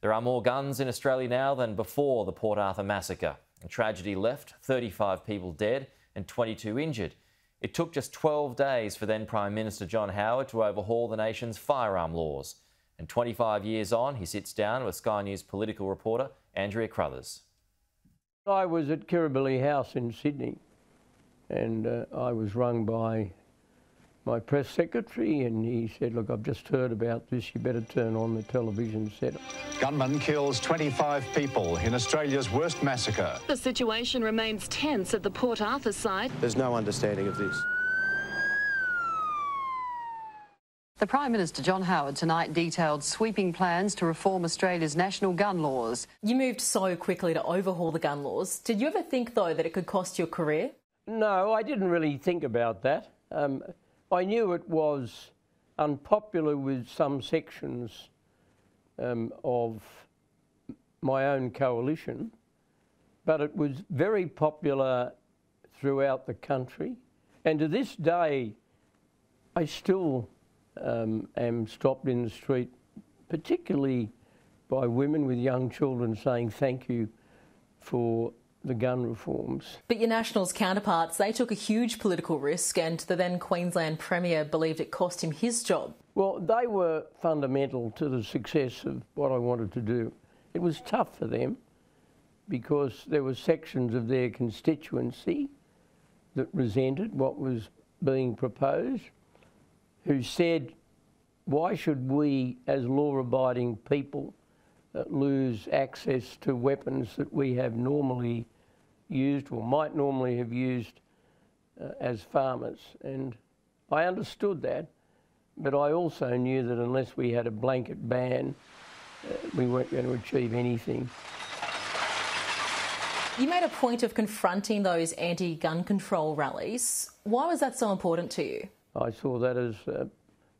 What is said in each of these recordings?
There are more guns in Australia now than before the Port Arthur massacre. A tragedy left 35 people dead and 22 injured. It took just 12 days for then Prime Minister John Howard to overhaul the nation's firearm laws. And 25 years on, he sits down with Sky News political reporter Andrea Crothers. I was at Kirribilli House in Sydney and uh, I was rung by my press secretary and he said, look, I've just heard about this, you better turn on the television set. Gunman kills 25 people in Australia's worst massacre. The situation remains tense at the Port Arthur site. There's no understanding of this. The Prime Minister John Howard tonight detailed sweeping plans to reform Australia's national gun laws. You moved so quickly to overhaul the gun laws. Did you ever think, though, that it could cost your career? No, I didn't really think about that. Um, I knew it was unpopular with some sections um, of my own coalition, but it was very popular throughout the country. And to this day, I still um, am stopped in the street, particularly by women with young children saying thank you for the gun reforms. But your Nationals counterparts, they took a huge political risk, and the then Queensland Premier believed it cost him his job. Well, they were fundamental to the success of what I wanted to do. It was tough for them because there were sections of their constituency that resented what was being proposed, who said, why should we, as law abiding people, lose access to weapons that we have normally used or might normally have used uh, as farmers. And I understood that, but I also knew that unless we had a blanket ban, uh, we weren't going to achieve anything. You made a point of confronting those anti gun control rallies. Why was that so important to you? I saw that as uh,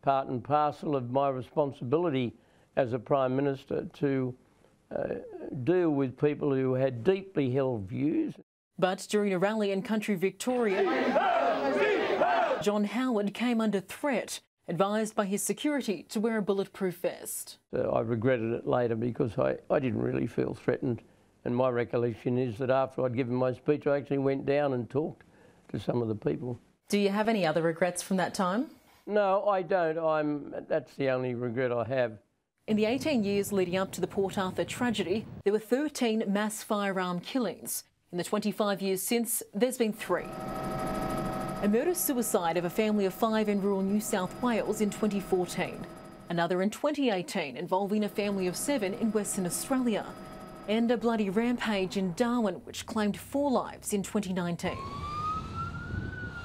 part and parcel of my responsibility as a Prime Minister to uh, deal with people who had deeply held views. But during a rally in country Victoria, John Howard came under threat, advised by his security to wear a bulletproof vest. So I regretted it later because I, I didn't really feel threatened. And my recollection is that after I'd given my speech, I actually went down and talked to some of the people. Do you have any other regrets from that time? No, I don't. I'm, that's the only regret I have. In the 18 years leading up to the Port Arthur tragedy, there were 13 mass firearm killings. In the 25 years since, there's been three. A murder-suicide of a family of five in rural New South Wales in 2014. Another in 2018 involving a family of seven in Western Australia. And a bloody rampage in Darwin which claimed four lives in 2019.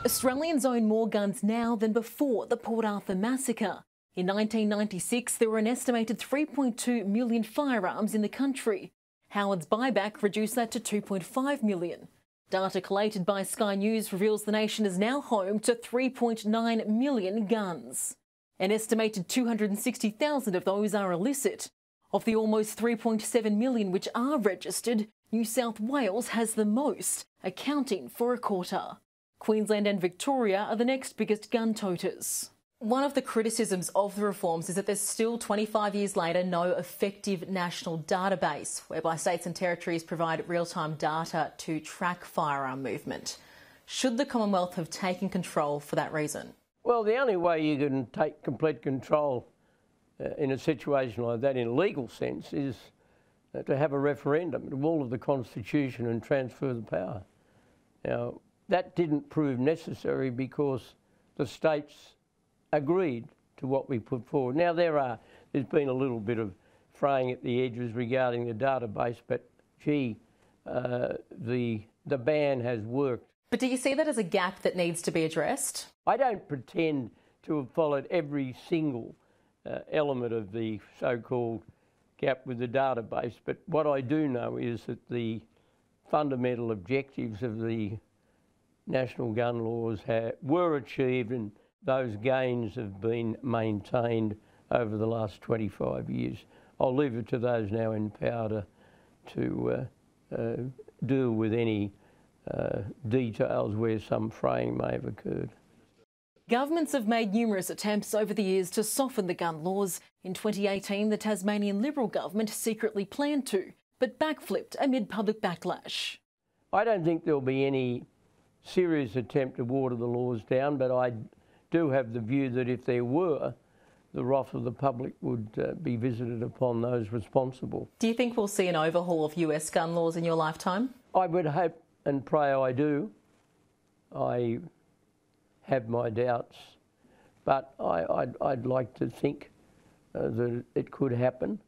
Australians own more guns now than before the Port Arthur massacre. In 1996, there were an estimated 3.2 million firearms in the country. Howard's buyback reduced that to 2.5 million. Data collated by Sky News reveals the nation is now home to 3.9 million guns. An estimated 260,000 of those are illicit. Of the almost 3.7 million which are registered, New South Wales has the most, accounting for a quarter. Queensland and Victoria are the next biggest gun toters. One of the criticisms of the reforms is that there's still 25 years later no effective national database whereby states and territories provide real time data to track firearm movement. Should the Commonwealth have taken control for that reason? Well, the only way you can take complete control uh, in a situation like that in a legal sense is uh, to have a referendum to of the Constitution and transfer the power. Now, that didn't prove necessary because the states agreed to what we put forward. Now there are, there's been a little bit of fraying at the edges regarding the database, but gee, uh, the, the ban has worked. But do you see that as a gap that needs to be addressed? I don't pretend to have followed every single uh, element of the so-called gap with the database, but what I do know is that the fundamental objectives of the national gun laws were achieved and those gains have been maintained over the last 25 years. I'll leave it to those now in power to, to uh, uh, deal with any uh, details where some fraying may have occurred. Governments have made numerous attempts over the years to soften the gun laws. In 2018, the Tasmanian Liberal government secretly planned to, but backflipped amid public backlash. I don't think there'll be any serious attempt to water the laws down, but I do have the view that if there were, the wrath of the public would uh, be visited upon those responsible. Do you think we'll see an overhaul of US gun laws in your lifetime? I would hope and pray I do. I have my doubts, but I, would like to think uh, that it could happen.